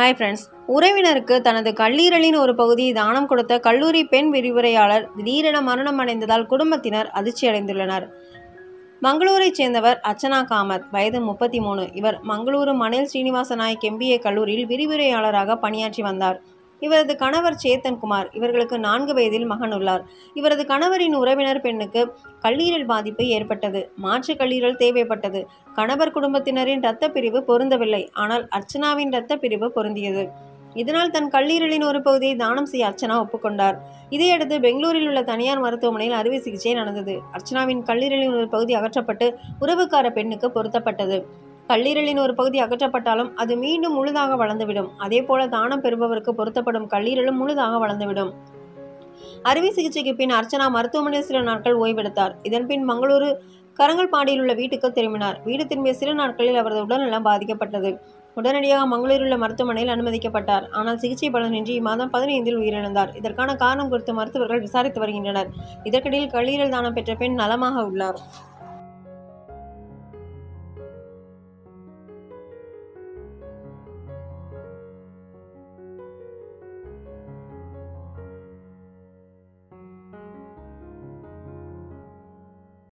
Hi friends உறவினருக்கு தனது கல்லீரலின் ஒரு பகுதியை தானம் கொடுத்த கல்லூரி பெண் விரிவுரையாளர் திடீரென மரணம் அடைந்ததால் குடும்பத்தினர் அதிர்ச்சி அடைந்துள்ளனர். மங்களூரைச் சேர்ந்தவர் அர்ச்சனா காமத். வயது முப்பத்தி மூணு. இவர் மங்களூரு மணில் ஸ்ரீனிவாச நாயக் எம்பிஏ கல்லூரியில் விரிவுரையாளராக பணியாற்றி வந்தார். இவரது கணவர் சேத்தன்குமார் இவர்களுக்கு நான்கு வயதில் மகன் உள்ளார். இவரது கணவரின் உறவினர் பெண்ணுக்கு கல்லீரல் பாதிப்பு ஏற்பட்டது. மாற்று கல்லீரல் தேவைப்பட்டது. கணவர் குடும்பத்தினரின் இரத்த பிரிவு பொருந்தவில்லை. ஆனால் அர்ச்சனாவின் இரத்த பிரிவு பொருந்தியது. இதனால் தன் கல்லீரலின் ஒரு பகுதியை தானம் செய்ய அர்ச்சனா ஒப்புக்கொண்டார். இதையடுத்து பெங்களூரில் உள்ள தனியார் மருத்துவமனையில் அறுவை சிகிச்சை நடந்தது. அர்ச்சனாவின் கல்லீரலின் ஒரு பகுதி அகற்றப்பட்டு உறவுக்கார பெண்ணுக்கு பொருத்தப்பட்டது. கல்லீரலின் ஒரு பகுதி அகற்றப்பட்டாலும் அது மீண்டும் முழுதாக வளர்ந்துவிடும். அதேபோல தானம் பெறுபவருக்கு பொருத்தப்படும் கல்லீரலும் முழுதாக வளர்ந்துவிடும். அறுவை சிகிச்சைக்கு பின் அர்ச்சனா மருத்துவமனையில் சில நாட்கள் ஓய்வெடுத்தார். இதன்பின் மங்களூரு கரங்கல்பாடியில் உள்ள வீட்டுக்கு திரும்பினார். வீடு திரும்பிய சில நாட்களில் அவரது உடல்நலம் பாதிக்கப்பட்டது. உடனடியாக மங்களூரில் உள்ள மருத்துவமனையில் அனுமதிக்கப்பட்டார். ஆனால் சிகிச்சை பலனின்றி இம்மாதம் பதினைந்தில் உயிரிழந்தார். இதற்கான காரணம் குறித்து மருத்துவர்கள் விசாரித்து வருகின்றனர். இதற்கிடையில் கல்லீரல் தானம் பெற்ற பெண் நலமாக உள்ளார்.